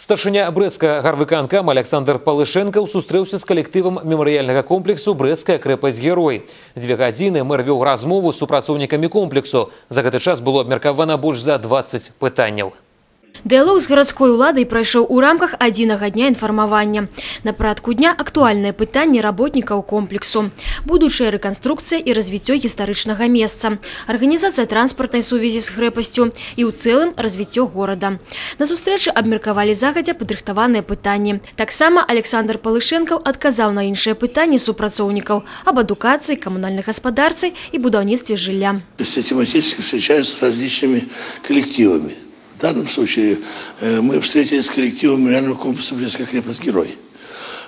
Старшыня брэцкага гарвыканкам Александр Палышенко сустрэўся з калектывам мемарыяльнага комплексу брэцкая крэпасць герой. Дзве гадзіны мэр вёў размову з супрацоўнікамі комплексу. За гэты час было абмеркавана больш за 20 пытанняў. Дыялог з гарадской уладай прайшоў у рамках адзінага дня інфармавання. На парадку дня актуальнае пытанне работнікаў комплексу. Будучая рэканструкцыя і развіццё гістарычнага месца. Арганізацыя транспартнай сувязі з крэпасцю і ў цэлым развіццё горада. На сустрэчы абмеркавалі загадзя падрыхтаваныя пытанні. Таксама Александр Палышенкаў адказаў на іншыя пытанні супрацоўнікаў аб адукацыі, камунальнай гаспадарцы і будаўніцтве жылля. Систематически встречаются с различными коллективами. в данном случае э, мы встретились с коллективом мемориального комплекса «Брестская крепость Герой».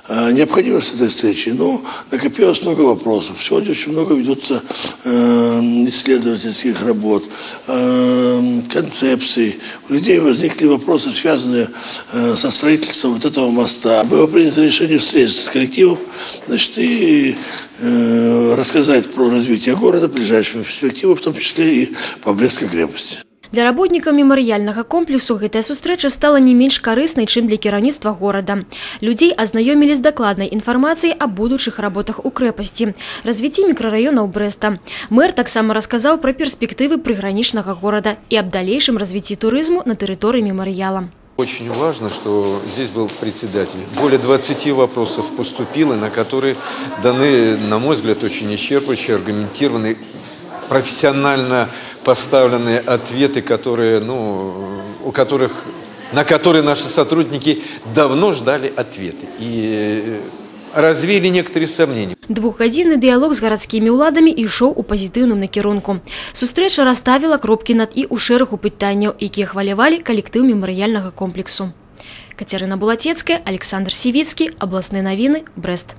А необходимость этой встречи, ну, накопилось много вопросов. Сегодня очень много ведутся э, исследовательских работ, э, концепций. У людей возникли вопросы, связанные э, со строительством вот этого моста. Было принято решение встретиться с коллективом, значит, и э, рассказать про развитие города, ближайшую перспективу, в том числе и по Брестской крепости. Для работнікаў мемарыяльнага комплексу гэтая сустрэча стала не менш карыснай, чым для кіраўніцтва горада. Людзей азнаёмілі з дакладнай інфармацыяй аб будучых работах у крэпасці, развіцці мікрараёнаў Брэста. Мэр таксама расказаў пра перспектывы прыгранічнага горада і аб далейшым развіцці турызму на тэрыторыі мемарыяла. Очень важно, что здесь был председатель. Более 20 вопросов поступило, на которые даны, на мой взгляд, очень исчерпывающие, аргументированные профессионально поставленные ответы, которые, ну, у которых, на которые наши сотрудники давно ждали ответы. И э, развеяли некоторые сомнения. Двухгадзінны дыялог з гарадскімі ўладамі ішоў у пазітыўным накірунку. Сустрэча расставіла кропкі над і ў шэрагу пытанняў, якія хвалявалі калектыў мемарыяльнага комплексу. Кацярына Булацецкая, Александр Сівіцкі, абласныя навіны, Брэст.